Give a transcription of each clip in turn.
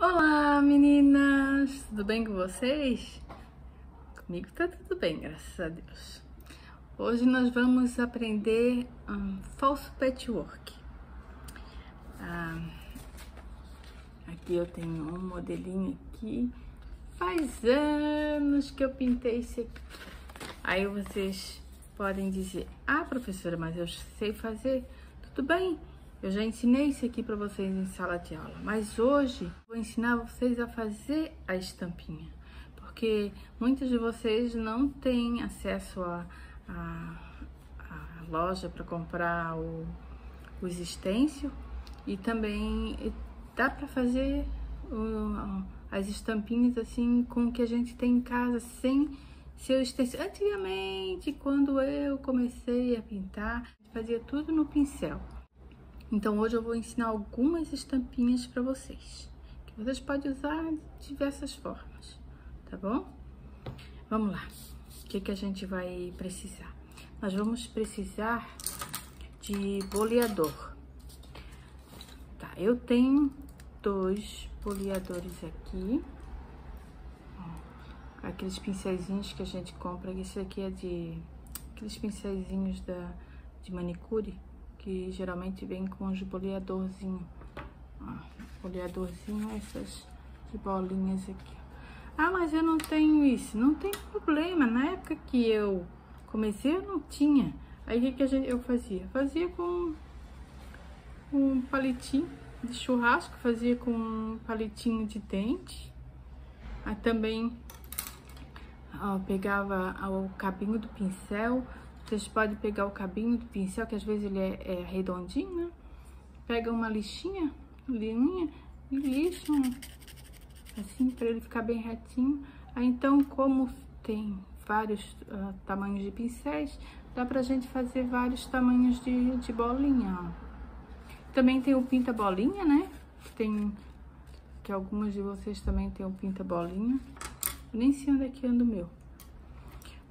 Olá meninas, tudo bem com vocês? Comigo tá tudo bem, graças a Deus. Hoje nós vamos aprender um falso patchwork. Ah, aqui eu tenho um modelinho aqui. Faz anos que eu pintei esse aqui. Aí vocês podem dizer, ah professora, mas eu sei fazer. Tudo bem, eu já ensinei isso aqui para vocês em sala de aula, mas hoje vou ensinar vocês a fazer a estampinha, porque muitos de vocês não têm acesso a loja para comprar o, o e também dá para fazer o, as estampinhas assim com o que a gente tem em casa sem seu stencil. Antigamente, quando eu comecei a pintar, fazia tudo no pincel. Então hoje eu vou ensinar algumas estampinhas para vocês, que vocês podem usar de diversas formas, tá bom? Vamos lá, o que, que a gente vai precisar? Nós vamos precisar de boleador. Tá, eu tenho dois boleadores aqui, aqueles pincéis que a gente compra, esse aqui é de aqueles pincéis da, de manicure, que geralmente vem com os boleadorzinho. Ó, boleadorzinho, essas de bolinhas aqui. Ah, mas eu não tenho isso. Não tem problema. Na época que eu comecei, eu não tinha. Aí, o que, que gente, eu fazia? Fazia com um palitinho de churrasco, fazia com um palitinho de dente. Aí também ó, pegava o cabinho do pincel, vocês podem pegar o cabinho do pincel, que às vezes ele é, é redondinho, né? Pega uma lixinha, linha, e lixam assim, para ele ficar bem retinho. Aí, então, como tem vários uh, tamanhos de pincéis, dá pra gente fazer vários tamanhos de, de bolinha, ó. Também tem o pinta bolinha, né? Tem, que algumas de vocês também tem o pinta bolinha. nem sei onde é que anda o meu.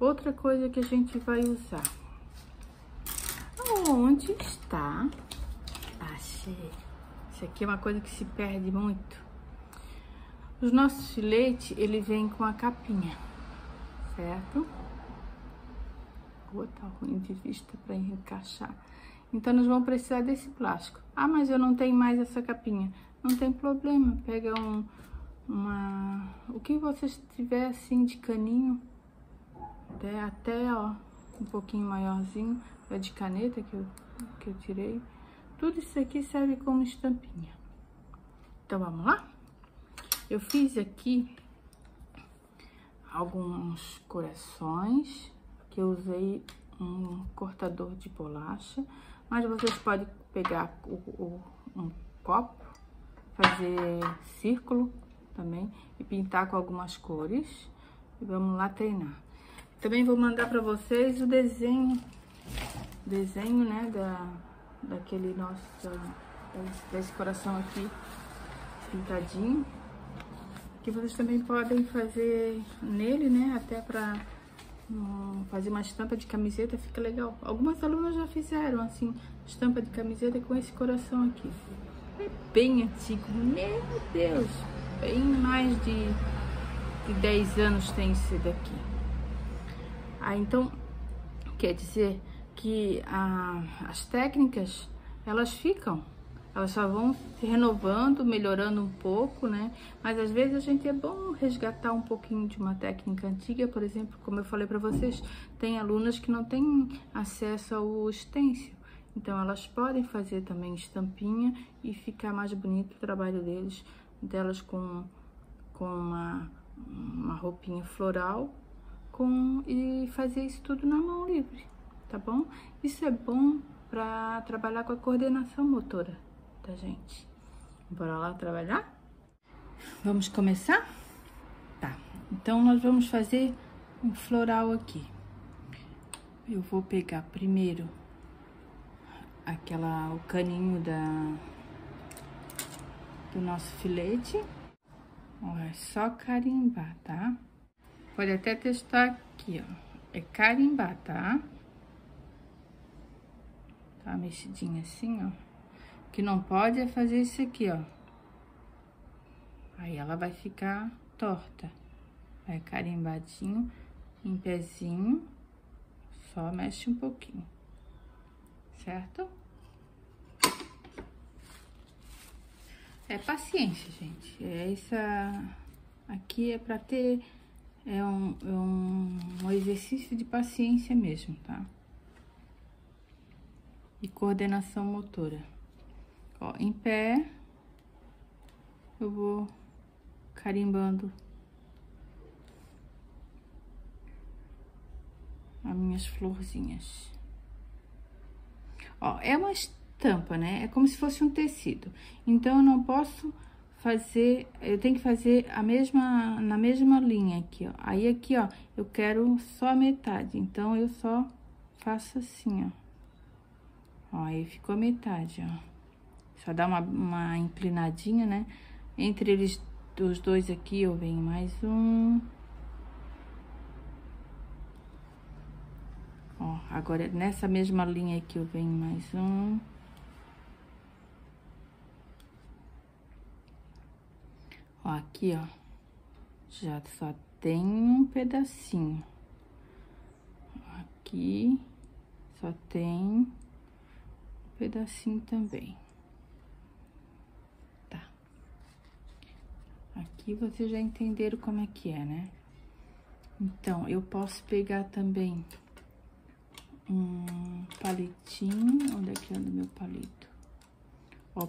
Outra coisa que a gente vai usar. Onde está? Achei. Isso aqui é uma coisa que se perde muito. Os nossos filetes, ele vem com a capinha, certo? Rua tá ruim de vista para encaixar. Então, nós vamos precisar desse plástico. Ah, mas eu não tenho mais essa capinha. Não tem problema, pega um, uma... O que vocês tiver assim de caninho, até, até ó, um pouquinho maiorzinho, é de caneta que eu, que eu tirei. Tudo isso aqui serve como estampinha. Então, vamos lá? Eu fiz aqui alguns corações, que eu usei um cortador de bolacha, mas vocês podem pegar o, o, um copo, fazer círculo também e pintar com algumas cores. E vamos lá treinar. Também vou mandar para vocês o desenho, desenho, né, da, daquele nosso, desse coração aqui pintadinho. Que vocês também podem fazer nele, né, até para um, fazer uma estampa de camiseta, fica legal. Algumas alunas já fizeram, assim, estampa de camiseta com esse coração aqui. É bem antigo, meu Deus, bem mais de, de 10 anos tem esse daqui. Ah, então, quer dizer que a, as técnicas, elas ficam, elas só vão se renovando, melhorando um pouco, né? Mas às vezes a gente é bom resgatar um pouquinho de uma técnica antiga, por exemplo, como eu falei para vocês, tem alunas que não têm acesso ao stencil, então elas podem fazer também estampinha e ficar mais bonito o trabalho deles, delas com, com uma, uma roupinha floral com e fazer isso tudo na mão livre, tá bom? Isso é bom para trabalhar com a coordenação motora da gente. Bora lá trabalhar? Vamos começar? Tá, então nós vamos fazer um floral aqui. Eu vou pegar primeiro aquela, o caninho da, do nosso filete. Ó, é só carimbar, tá? Pode até testar aqui, ó. É carimbar, tá? Tá mexidinha assim, ó. O que não pode é fazer isso aqui, ó. Aí ela vai ficar torta. Vai carimbadinho em pezinho. Só mexe um pouquinho. Certo? É paciência, gente. É essa... Aqui é pra ter... É um, é um, um exercício de paciência mesmo, tá? E coordenação motora. Ó, em pé, eu vou carimbando as minhas florzinhas. Ó, é uma estampa, né? É como se fosse um tecido. Então, eu não posso fazer, eu tenho que fazer a mesma, na mesma linha aqui, ó. Aí, aqui, ó, eu quero só a metade. Então, eu só faço assim, ó. Ó, aí ficou a metade, ó. Só dá uma, uma inclinadinha, né? Entre eles, os dois aqui, eu venho mais um. Ó, agora nessa mesma linha aqui eu venho mais um. Ó, aqui, ó, já só tem um pedacinho. Aqui só tem um pedacinho também. Tá. Aqui vocês já entenderam como é que é, né? Então, eu posso pegar também um palitinho. Onde é que anda meu palito? Ó, o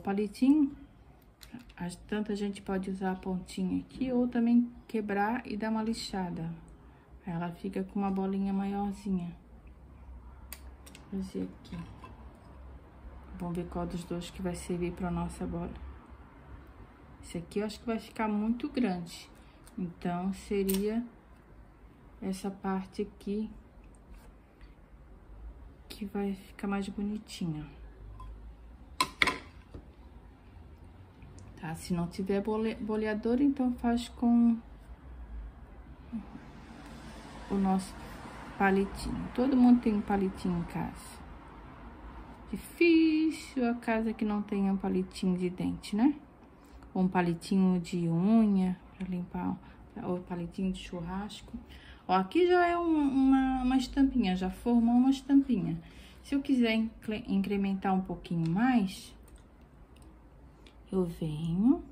as, tanta gente pode usar a pontinha aqui ou também quebrar e dar uma lixada. Ela fica com uma bolinha maiorzinha. Fazer aqui. Vamos ver qual dos dois que vai servir para nossa bola. Esse aqui eu acho que vai ficar muito grande. Então, seria essa parte aqui que vai ficar mais bonitinha. Tá? Se não tiver boleador, então faz com o nosso palitinho. Todo mundo tem um palitinho em casa. Difícil a casa que não tenha um palitinho de dente, né? Ou um palitinho de unha para limpar, ou palitinho de churrasco. Ó, aqui já é um, uma, uma estampinha, já formou uma estampinha. Se eu quiser incrementar um pouquinho mais, eu venho,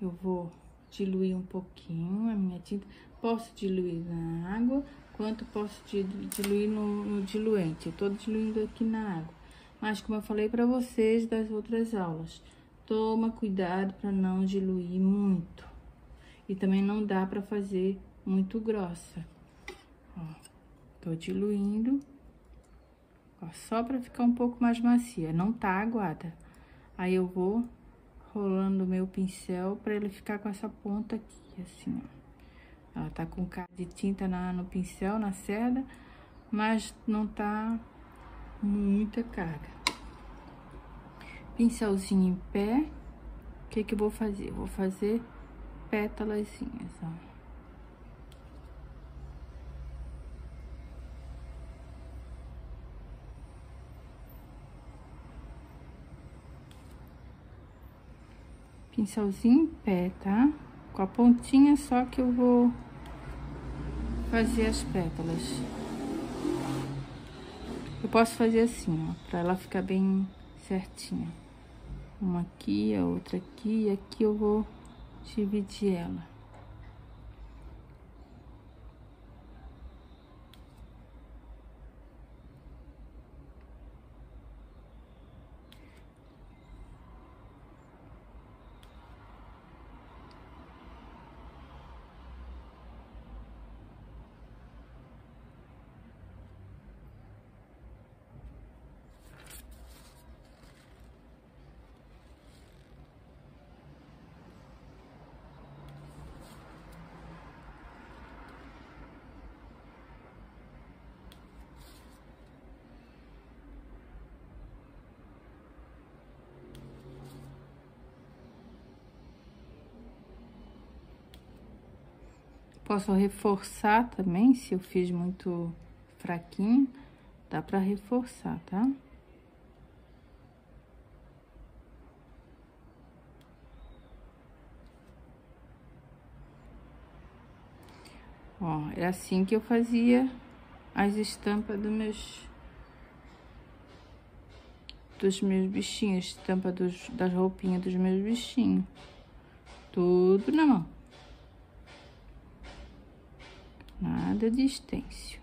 eu vou diluir um pouquinho a minha tinta. Posso diluir na água, quanto posso diluir no, no diluente. Eu tô diluindo aqui na água. Mas como eu falei para vocês das outras aulas, toma cuidado para não diluir muito. E também não dá para fazer muito grossa. Ó, tô diluindo, ó, só para ficar um pouco mais macia, não tá aguada. Aí eu vou rolando o meu pincel para ele ficar com essa ponta aqui, assim, ó. Ela tá com cara de tinta na, no pincel, na cerda, mas não tá muita carga. Pincelzinho em pé. O que que eu vou fazer? vou fazer pétalas, ó. Pincelzinho em pé, tá? Com a pontinha só que eu vou fazer as pétalas. Eu posso fazer assim, ó, pra ela ficar bem certinha. Uma aqui, a outra aqui, e aqui eu vou dividir ela. Posso reforçar também, se eu fiz muito fraquinho, dá pra reforçar, tá? Ó, é assim que eu fazia as estampas dos meus... Dos meus bichinhos, estampa dos, das roupinhas dos meus bichinhos. Tudo na mão. Nada de estêncil.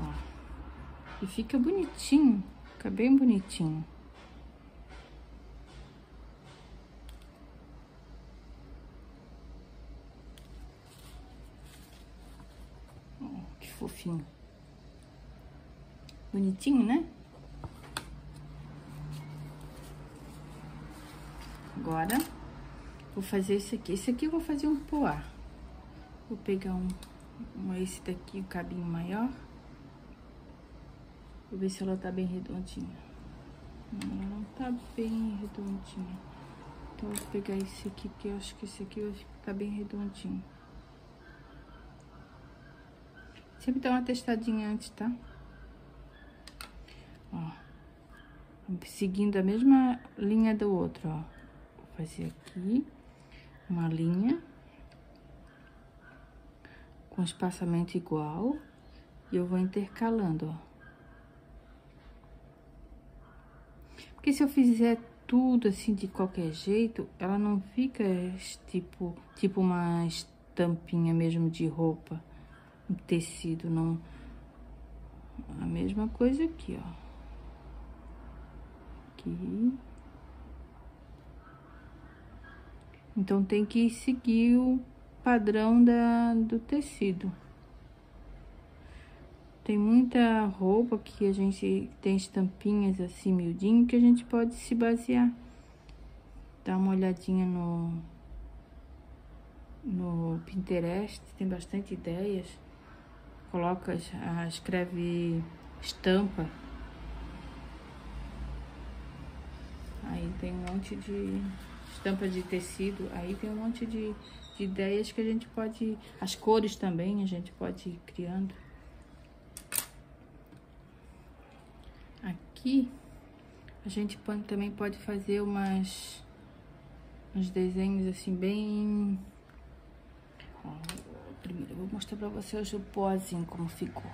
Ó. E fica bonitinho, fica bem bonitinho. fofinho. Bonitinho, né? Agora, vou fazer esse aqui. Esse aqui eu vou fazer um poá. Vou pegar um, um esse daqui, o um cabinho maior. Vou ver se ela tá bem redondinha. Não, ela não tá bem redondinha. Então, vou pegar esse aqui, que eu acho que esse aqui vai ficar bem redondinho. Sempre dá uma testadinha antes, tá? Ó. Seguindo a mesma linha do outro, ó. Fazer aqui uma linha com espaçamento igual e eu vou intercalando, ó. Porque se eu fizer tudo assim de qualquer jeito, ela não fica tipo, tipo uma estampinha mesmo de roupa tecido, não... A mesma coisa aqui, ó. Aqui. Então, tem que seguir o padrão da, do tecido. Tem muita roupa que a gente tem estampinhas assim, miudinho, que a gente pode se basear. Dá uma olhadinha no, no Pinterest, tem bastante ideias coloca, ah, escreve estampa. Aí tem um monte de estampa de tecido, aí tem um monte de, de ideias que a gente pode, as cores também a gente pode ir criando. Aqui a gente pode, também pode fazer umas uns desenhos assim bem primeiro. Eu vou mostrar pra vocês o pozinho como ficou.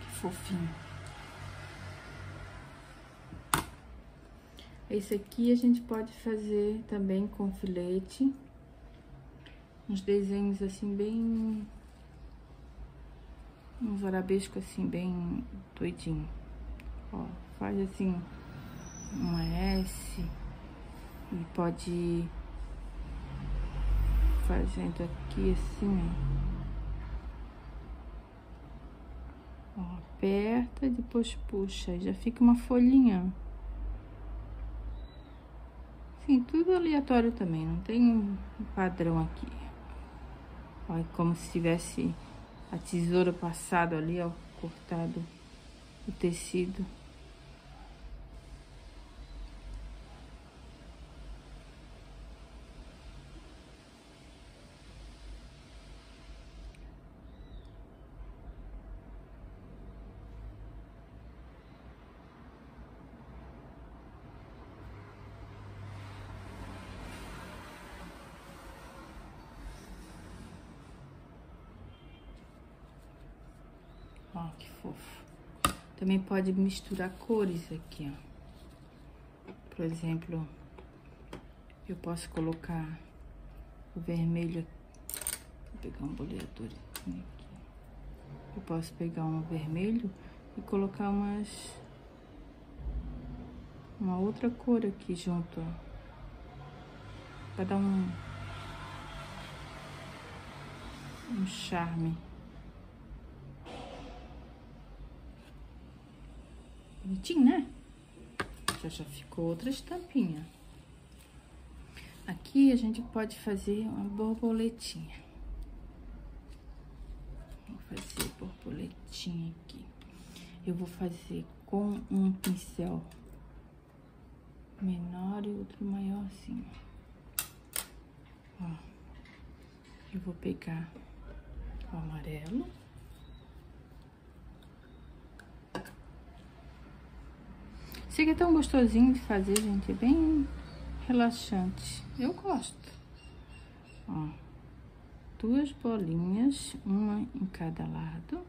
Que fofinho. Esse aqui a gente pode fazer também com filete. Uns desenhos assim bem... Uns arabescos assim bem doidinho. Ó, faz assim um S e pode fazendo aqui assim, ó. ó aperta e depois puxa, já fica uma folhinha. Sim, tudo aleatório também, não tem um padrão aqui. Olha como se tivesse a tesoura passado ali, ó, cortado o tecido. Ó, que fofo. Também pode misturar cores aqui, ó. Por exemplo, eu posso colocar o vermelho. Vou pegar um boleador aqui. Eu posso pegar um vermelho e colocar umas... Uma outra cor aqui junto, ó. Pra dar um... Um charme. Bonitinho, né? Já já ficou outra estampinha. Aqui a gente pode fazer uma borboletinha. Vou fazer borboletinha aqui. Eu vou fazer com um pincel menor e outro maior assim, ó. Eu vou pegar o amarelo. Esse aqui é tão gostosinho de fazer, gente. É bem relaxante. Eu gosto. Ó, duas bolinhas, uma em cada lado.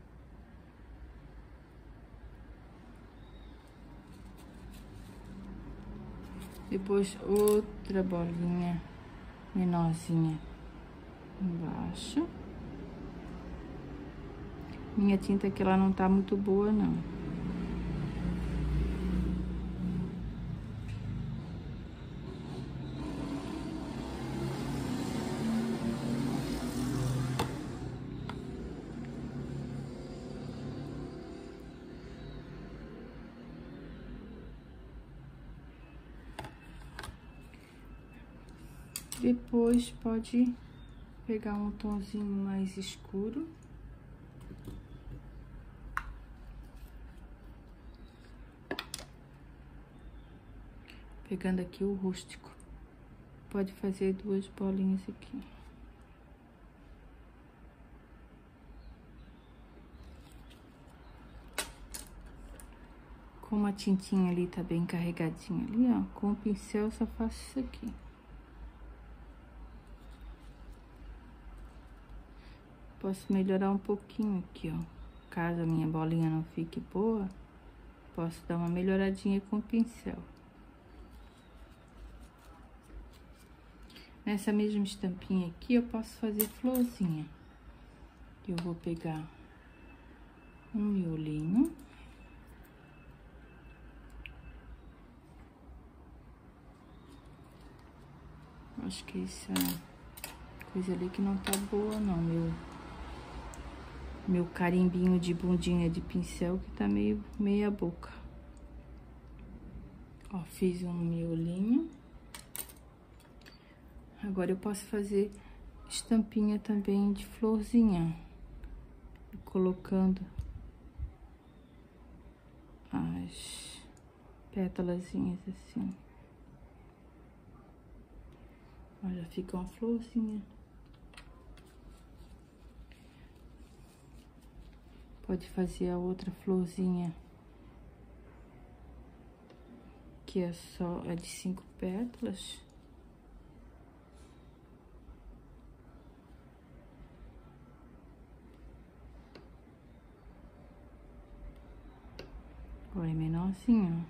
Depois outra bolinha menorzinha embaixo. Minha tinta aqui ela não tá muito boa não. Depois pode pegar um tomzinho mais escuro. Pegando aqui o rústico. Pode fazer duas bolinhas aqui. Como a tintinha ali tá bem carregadinha ali, ó, com o pincel só faço isso aqui. Posso melhorar um pouquinho aqui, ó. Caso a minha bolinha não fique boa, posso dar uma melhoradinha com o pincel. Nessa mesma estampinha aqui, eu posso fazer florzinha. Eu vou pegar um miolinho. Acho que essa coisa ali que não tá boa, não, meu meu carimbinho de bundinha de pincel que tá meio meia boca. Ó, fiz um miolinho. Agora eu posso fazer estampinha também de florzinha. Colocando as pétalazinhas assim. Olha, fica uma florzinha. Pode fazer a outra florzinha. Que é só, é de cinco pétalas. Olha, é menorzinho,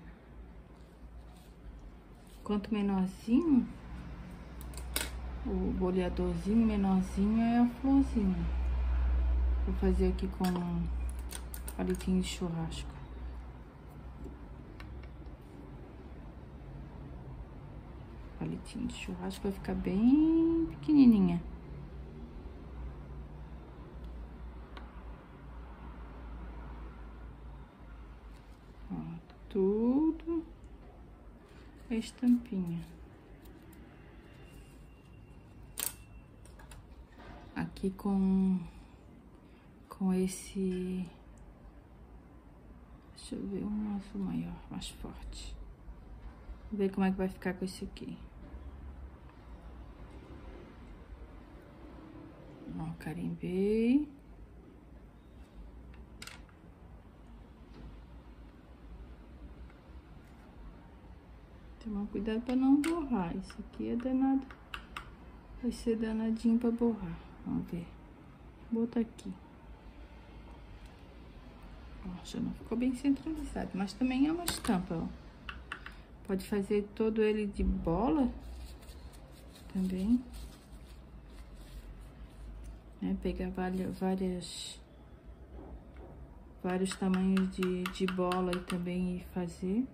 Quanto menorzinho, o boleadorzinho menorzinho é a florzinha. Vou fazer aqui com palitinho de churrasco. Palitinho de churrasco vai ficar bem pequenininha. Ó, tudo é estampinha. Aqui com com esse Deixa eu ver um azul maior, mais forte. Vou ver como é que vai ficar com esse aqui. Ó, carimbei. Tomar cuidado para não borrar. Isso aqui é danado. Vai ser danadinho para borrar. Vamos ver. Vou botar aqui. Já não ficou bem centralizado, mas também é uma estampa, ó. Pode fazer todo ele de bola também. Né? Pegar várias, vários tamanhos de, de bola e também fazer.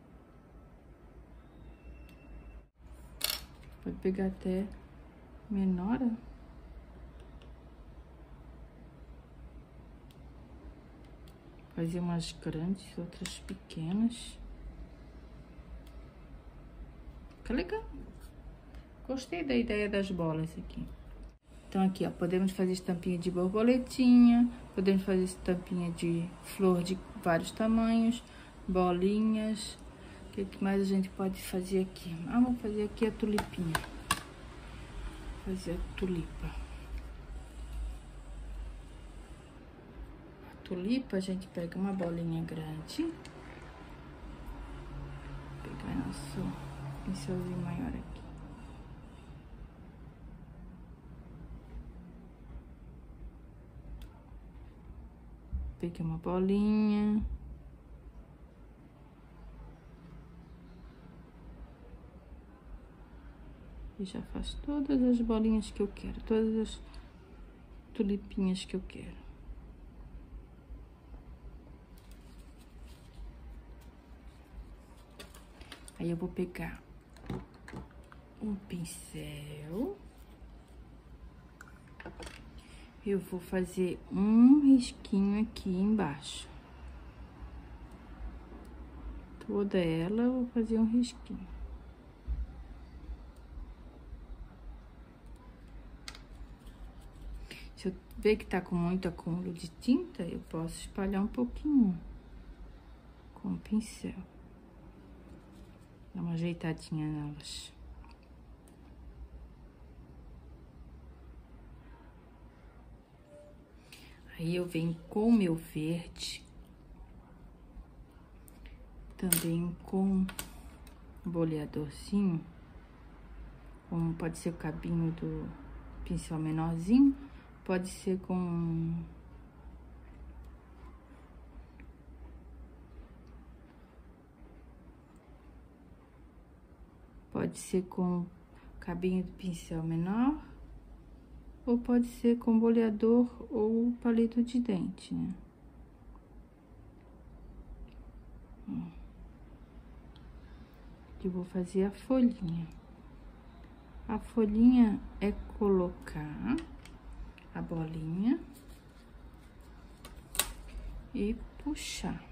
Pode pegar até menor, ó. Fazer umas grandes, outras pequenas. Fica legal. Gostei da ideia das bolas aqui. Então, aqui, ó, podemos fazer estampinha de borboletinha, podemos fazer estampinha de flor de vários tamanhos, bolinhas. O que mais a gente pode fazer aqui? Ah, vamos fazer aqui a tulipinha. Fazer a tulipa. Tulipa, a gente pega uma bolinha grande. pegar nosso pincelzinho maior aqui. Peguei uma bolinha. E já faço todas as bolinhas que eu quero, todas as tulipinhas que eu quero. Aí eu vou pegar um pincel. Eu vou fazer um risquinho aqui embaixo. Toda ela eu vou fazer um risquinho. Se eu ver que tá com muito acúmulo de tinta, eu posso espalhar um pouquinho com o pincel. Dá uma ajeitadinha nelas. Aí eu venho com o meu verde. Também com boleadorzinho. Como pode ser o cabinho do pincel menorzinho. Pode ser com Pode ser com cabinho do pincel menor, ou pode ser com boleador ou palito de dente, né? Eu vou fazer a folhinha. A folhinha é colocar a bolinha e puxar.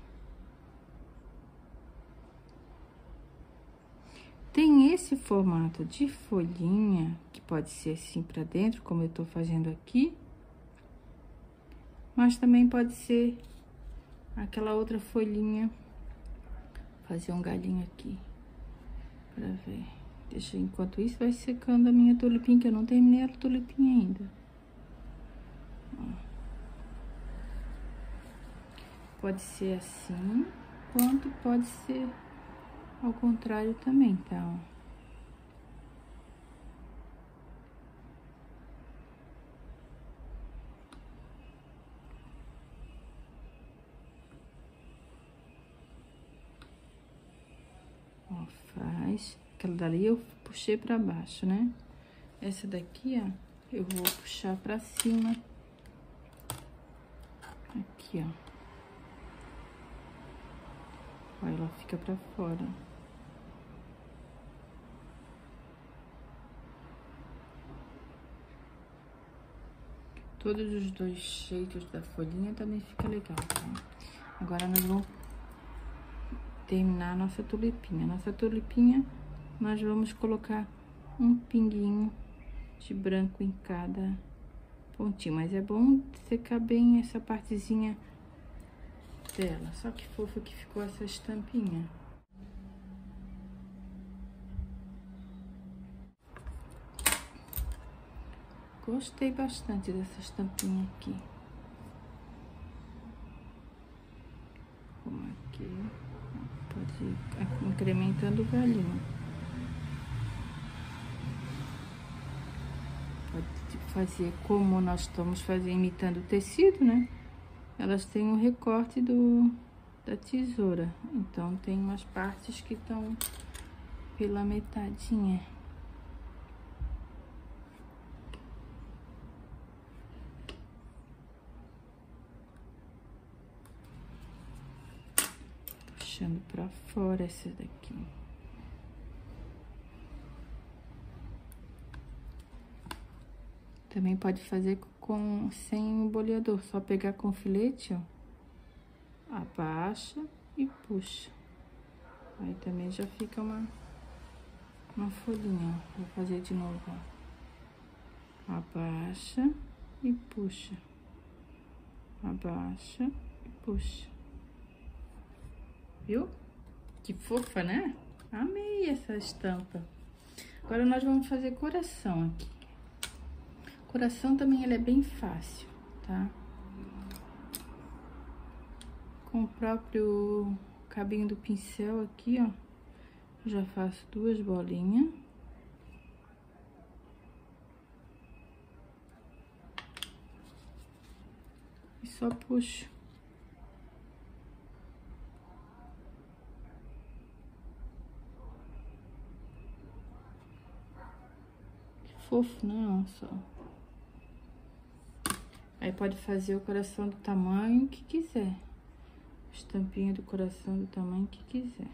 Tem esse formato de folhinha, que pode ser assim pra dentro, como eu tô fazendo aqui. Mas também pode ser aquela outra folhinha. Fazer um galinho aqui, pra ver. Deixa, enquanto isso, vai secando a minha tulipinha, que eu não terminei a tulipinha ainda. Pode ser assim, quanto pode ser ao contrário também, tá? Ó, faz. Aquela dali eu puxei pra baixo, né? Essa daqui, ó, eu vou puxar pra cima. Aqui, ó. Aí ela fica pra fora. Todos os dois jeitos da folhinha também fica legal, tá? Agora nós vamos terminar a nossa tulipinha. Nossa tulipinha, nós vamos colocar um pinguinho de branco em cada pontinho. Mas é bom secar bem essa partezinha dela. Só que fofa que ficou essa estampinha. Gostei bastante dessa estampinha aqui. Como aqui, pode ir incrementando o galinho. Pode fazer como nós estamos fazendo, imitando o tecido, né? Elas têm um recorte do, da tesoura. Então, tem umas partes que estão pela metadinha. Puxando pra fora essa daqui. Também pode fazer com sem o boleador, só pegar com filete, ó. Abaixa e puxa. Aí também já fica uma, uma folhinha, ó. Vou fazer de novo, ó. Abaixa e puxa. Abaixa e puxa. Viu? Que fofa, né? Amei essa estampa. Agora, nós vamos fazer coração aqui. Coração também, ele é bem fácil, tá? Com o próprio cabinho do pincel aqui, ó. Já faço duas bolinhas. E só puxo. Fofo, né? Olha só. Aí pode fazer o coração do tamanho que quiser. Estampinha do coração do tamanho que quiser.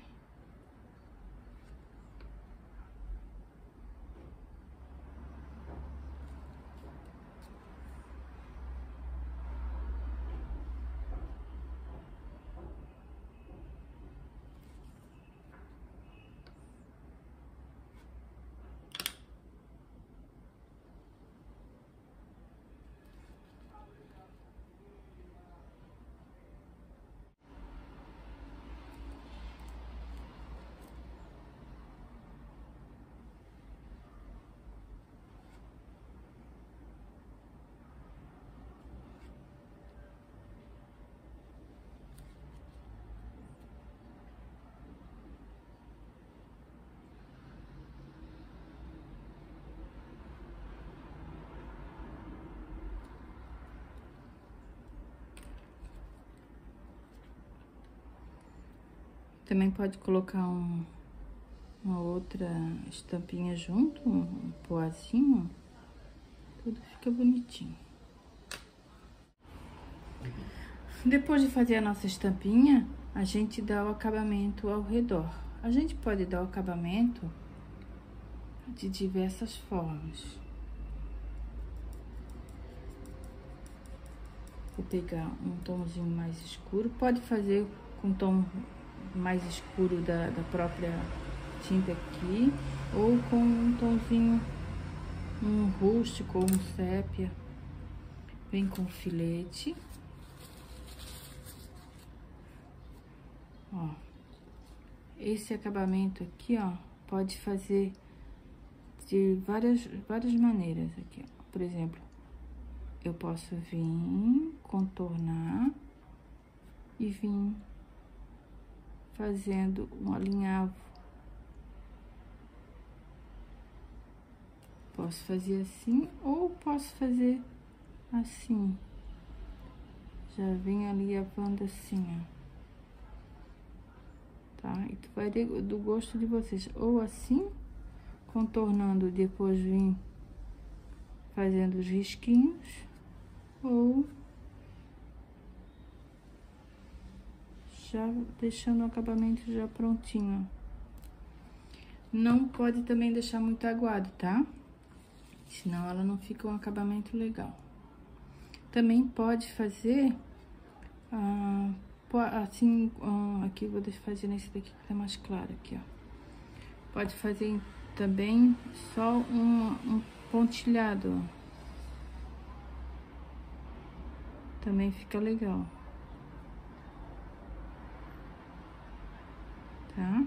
Também pode colocar um, uma outra estampinha junto, um poazinho. Tudo fica bonitinho. Depois de fazer a nossa estampinha, a gente dá o acabamento ao redor. A gente pode dar o acabamento de diversas formas. Vou pegar um tomzinho mais escuro, pode fazer com tom mais escuro da, da própria tinta aqui, ou com um tomzinho, um rústico ou um sépia. Vem com filete. Ó, esse acabamento aqui, ó, pode fazer de várias, várias maneiras aqui, ó. Por exemplo, eu posso vir contornar e vir fazendo um alinhavo. Posso fazer assim ou posso fazer assim. Já vem ali a banda assim, ó. Tá? E tu vai do gosto de vocês. Ou assim, contornando, depois vim fazendo os risquinhos. Ou já deixando o acabamento já prontinho. Não pode também deixar muito aguado, tá? Senão ela não fica um acabamento legal. Também pode fazer, ah, assim, ah, aqui vou fazer nesse daqui que tá mais claro aqui, ó. Pode fazer também só um, um pontilhado, ó. Também fica legal. Tá?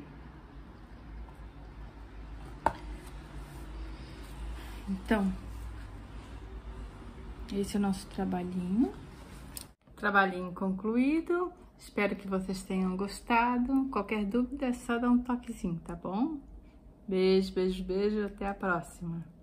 Então, esse é o nosso trabalhinho. Trabalhinho concluído. Espero que vocês tenham gostado. Qualquer dúvida é só dar um toquezinho, tá bom? Beijo, beijo, beijo. Até a próxima.